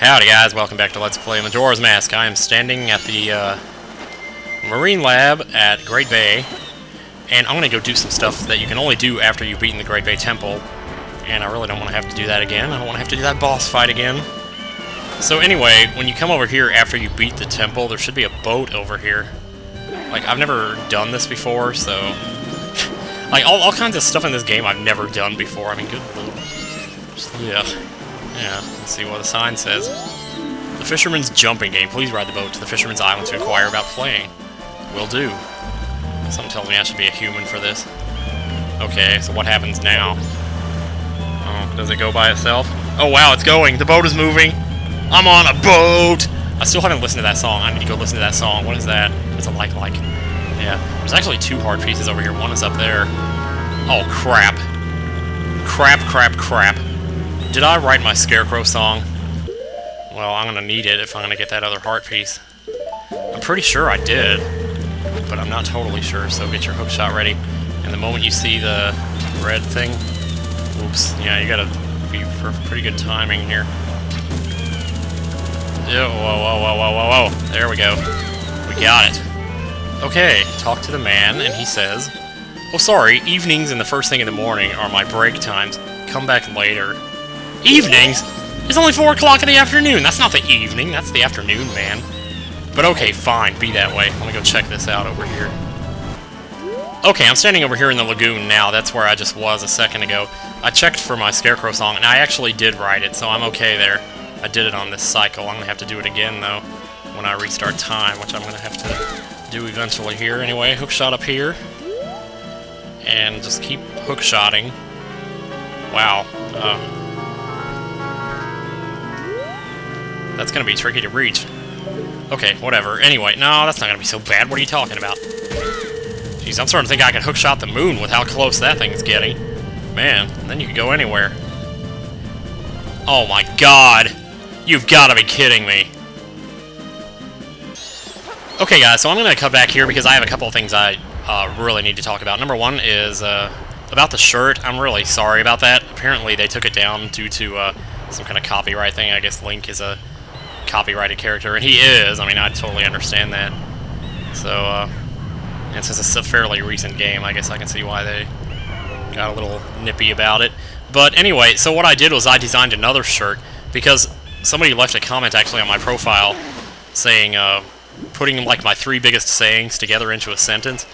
Howdy guys, welcome back to Let's Play Majora's Mask. I am standing at the uh, Marine Lab at Great Bay, and I'm going to go do some stuff that you can only do after you've beaten the Great Bay Temple, and I really don't want to have to do that again. I don't want to have to do that boss fight again. So anyway, when you come over here after you beat the temple, there should be a boat over here. Like, I've never done this before, so... like, all, all kinds of stuff in this game I've never done before. I mean, good lord. Just, yeah. Yeah, let's see what the sign says. The Fisherman's Jumping Game. Please ride the boat to the Fisherman's Island to inquire about playing. Will do. Something tells me I should be a human for this. Okay, so what happens now? Oh, does it go by itself? Oh wow, it's going! The boat is moving! I'm on a boat! I still haven't listened to that song. I need to go listen to that song. What is that? It's a like-like. Yeah. There's actually two heart pieces over here. One is up there. Oh, crap. Crap, crap, crap. Did I write my Scarecrow song? Well, I'm gonna need it if I'm gonna get that other heart piece. I'm pretty sure I did, but I'm not totally sure, so get your hook shot ready. And the moment you see the red thing... Oops, yeah, you gotta be for pretty good timing here. Whoa, whoa, whoa, whoa, whoa, whoa. There we go. We got it. Okay, talk to the man, and he says, Oh, sorry, evenings and the first thing in the morning are my break times. Come back later. Evenings? It's only 4 o'clock in the afternoon. That's not the evening. That's the afternoon, man. But okay, fine. Be that way. Let me go check this out over here. Okay, I'm standing over here in the lagoon now. That's where I just was a second ago. I checked for my Scarecrow song, and I actually did write it, so I'm okay there. I did it on this cycle. I'm going to have to do it again, though, when I restart time, which I'm going to have to do eventually here. Anyway, hook shot up here. And just keep hook shotting. Wow. Uh, That's gonna be tricky to reach. Okay, whatever. Anyway, no, that's not gonna be so bad. What are you talking about? Jeez, I'm starting to think I can hookshot the moon with how close that thing's getting. Man, then you could go anywhere. Oh my god! You've gotta be kidding me! Okay guys, so I'm gonna cut back here because I have a couple of things I uh, really need to talk about. Number one is uh, about the shirt. I'm really sorry about that. Apparently they took it down due to uh, some kind of copyright thing. I guess Link is a copyrighted character, and he is. I mean, I totally understand that. So, uh, and since it's a fairly recent game, I guess I can see why they got a little nippy about it. But anyway, so what I did was I designed another shirt, because somebody left a comment actually on my profile saying, uh, putting like my three biggest sayings together into a sentence.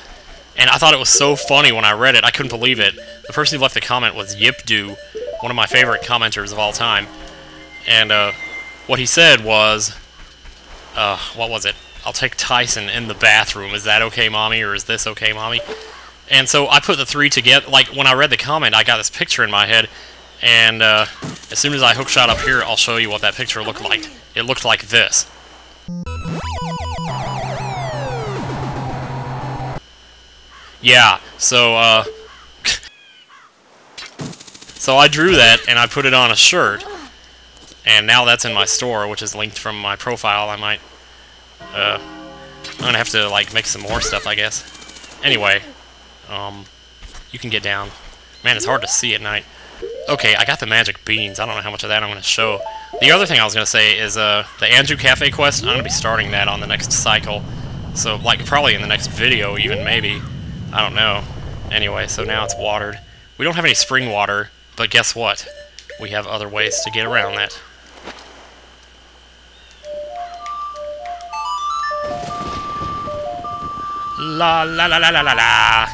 And I thought it was so funny when I read it, I couldn't believe it. The person who left the comment was Yipdu, one of my favorite commenters of all time. And, uh, what he said was, uh, what was it? I'll take Tyson in the bathroom. Is that okay, Mommy, or is this okay, Mommy? And so I put the three together. Like, when I read the comment, I got this picture in my head, and uh, as soon as I hookshot up here, I'll show you what that picture looked like. It looked like this. Yeah, so, uh... so I drew that, and I put it on a shirt. And now that's in my store, which is linked from my profile. I might, uh, I'm gonna have to, like, make some more stuff, I guess. Anyway, um, you can get down. Man, it's hard to see at night. Okay, I got the magic beans. I don't know how much of that I'm gonna show. The other thing I was gonna say is, uh, the Anju Kafei quest, I'm gonna be starting that on the next cycle. So, like, probably in the next video, even, maybe. I don't know. Anyway, so now it's watered. We don't have any spring water, but guess what? We have other ways to get around that. La la la la la la la.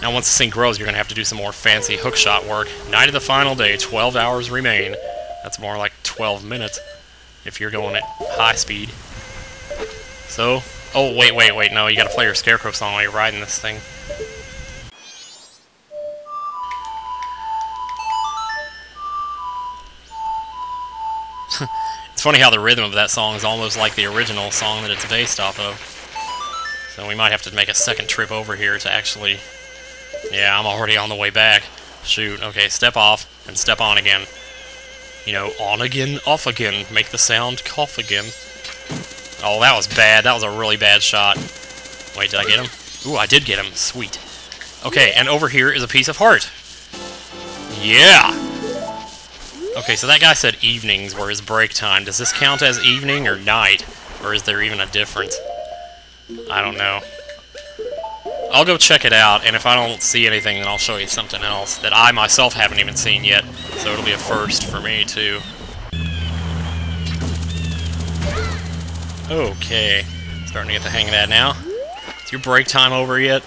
Now once this thing grows, you're going to have to do some more fancy hookshot work. Night of the final day, 12 hours remain. That's more like 12 minutes if you're going at high speed. So, oh, wait, wait, wait, no, you gotta play your Scarecrow song while you're riding this thing. it's funny how the rhythm of that song is almost like the original song that it's based off of. So we might have to make a second trip over here to actually... Yeah, I'm already on the way back. Shoot, okay, step off, and step on again. You know, on again, off again, make the sound cough again. Oh, that was bad. That was a really bad shot. Wait, did I get him? Ooh, I did get him. Sweet. Okay, and over here is a piece of heart. Yeah! Okay, so that guy said evenings were his break time. Does this count as evening or night? Or is there even a difference? I don't know. I'll go check it out, and if I don't see anything, then I'll show you something else that I myself haven't even seen yet. So it'll be a first for me, too. Okay. Starting to get the hang of that now. Is your break time over yet?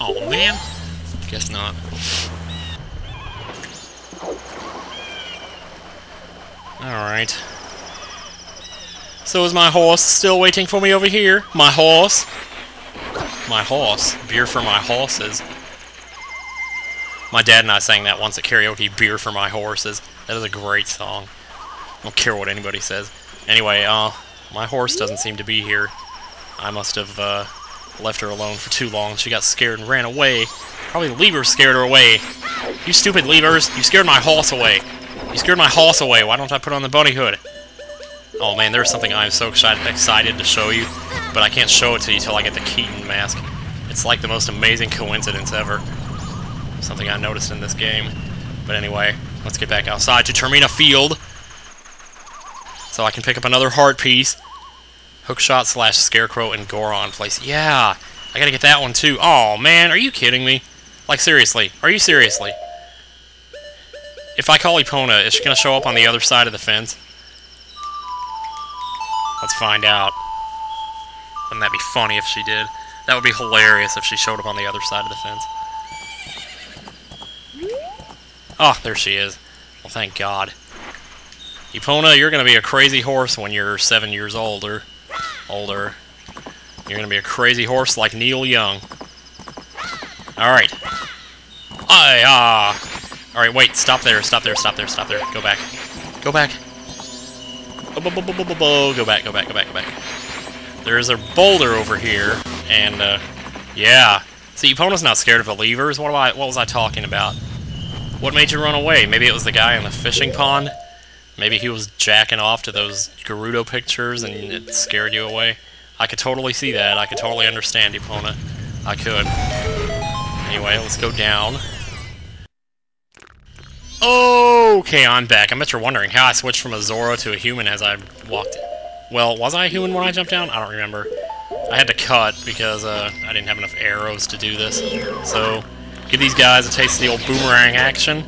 Oh, man. Guess not. Alright. So is my horse still waiting for me over here? My horse? My horse. Beer for my horses. My dad and I sang that once at karaoke, Beer for My Horses. That is a great song. I don't care what anybody says. Anyway, uh, my horse doesn't seem to be here. I must have, uh, left her alone for too long. She got scared and ran away. Probably the Leevers scared her away. You stupid Leevers! You scared my horse away! You scared my horse away! Why don't I put on the bunny hood? Oh man, there's something I'm so excited, to show you, but I can't show it to you till I get the Keaton mask. It's like the most amazing coincidence ever. Something I noticed in this game. But anyway, let's get back outside to Termina Field. So I can pick up another heart piece. Hookshot slash Scarecrow and Goron place. Yeah, I gotta get that one too. Oh man, are you kidding me? Like seriously, are you seriously? If I call Epona, is she gonna show up on the other side of the fence? Let's find out. Wouldn't that be funny if she did? That would be hilarious if she showed up on the other side of the fence. Oh, there she is. Well, thank God. Epona, you're going to be a crazy horse when you're seven years older. Older. You're going to be a crazy horse like Neil Young. Alright. I, ah. Alright, wait. Stop there, stop there, stop there, stop there. Go back. Go back. Go back, go back, go back, go back. There's a boulder over here, and, uh, yeah. See, Epona's not scared of the Leevers. What, I, what was I talking about? What made you run away? Maybe it was the guy in the fishing pond? Maybe he was jacking off to those Gerudo pictures and it scared you away? I could totally see that. I could totally understand Epona. I could. Anyway, let's go down. Okay, I'm back. I bet you're wondering how I switched from a Zora to a human as I walked. Well, was I a human when I jumped down? I don't remember. I had to cut because uh, I didn't have enough arrows to do this. So, give these guys a taste of the old boomerang action,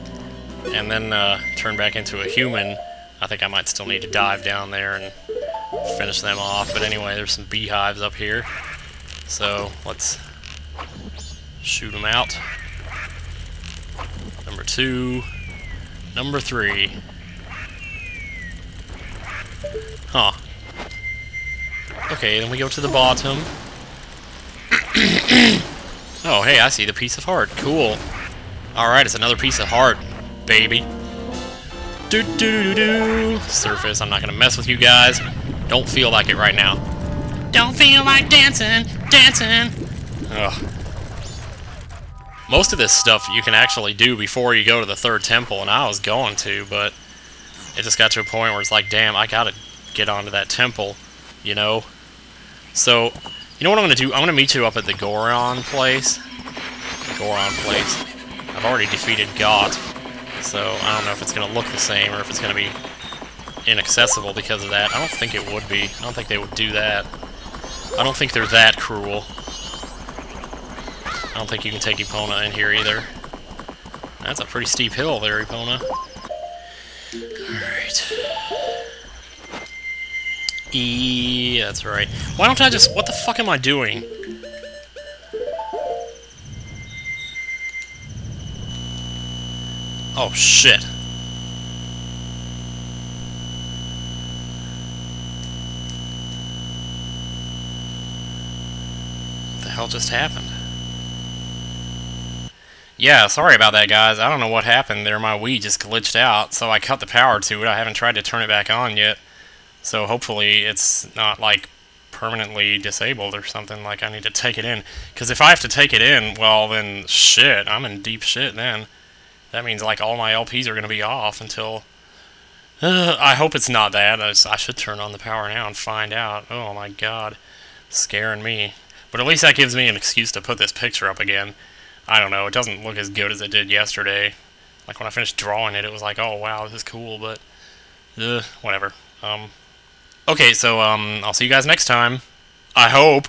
and then uh, turn back into a human. I think I might still need to dive down there and finish them off. But anyway, there's some beehives up here. So, let's shoot them out. Number two. Number three. Huh. Okay, then we go to the bottom. oh, hey, I see the piece of heart. Cool. Alright, it's another piece of heart, baby. Do do do do do. Surface, I'm not gonna mess with you guys. Don't feel like it right now. Don't feel like dancing, dancing. Ugh. Most of this stuff you can actually do before you go to the third temple, and I was going to, but it just got to a point where it's like, damn, I gotta get onto that temple, you know? So, you know what I'm gonna do? I'm gonna meet you up at the Goron place. Goron place. I've already defeated Goht, so I don't know if it's gonna look the same or if it's gonna be inaccessible because of that. I don't think it would be. I don't think they would do that. I don't think they're that cruel. I don't think you can take Epona in here either. That's a pretty steep hill there, Epona. Alright. E, that's right. Why don't I just... What the fuck am I doing? Oh, shit. What the hell just happened? Yeah, sorry about that, guys. I don't know what happened there. My Wii just glitched out, so I cut the power to it. I haven't tried to turn it back on yet. So hopefully it's not, like, permanently disabled or something. Like, I need to take it in. Because if I have to take it in, well, then shit. I'm in deep shit then. That means, like, all my LPs are going to be off until... Uh, I hope it's not that. I, I should turn on the power now and find out. Oh, my God. Scaring me. But at least that gives me an excuse to put this picture up again. I don't know, it doesn't look as good as it did yesterday. Like when I finished drawing it, it was like, oh wow, this is cool, but uh, whatever. Um, okay, so um, I'll see you guys next time. I hope.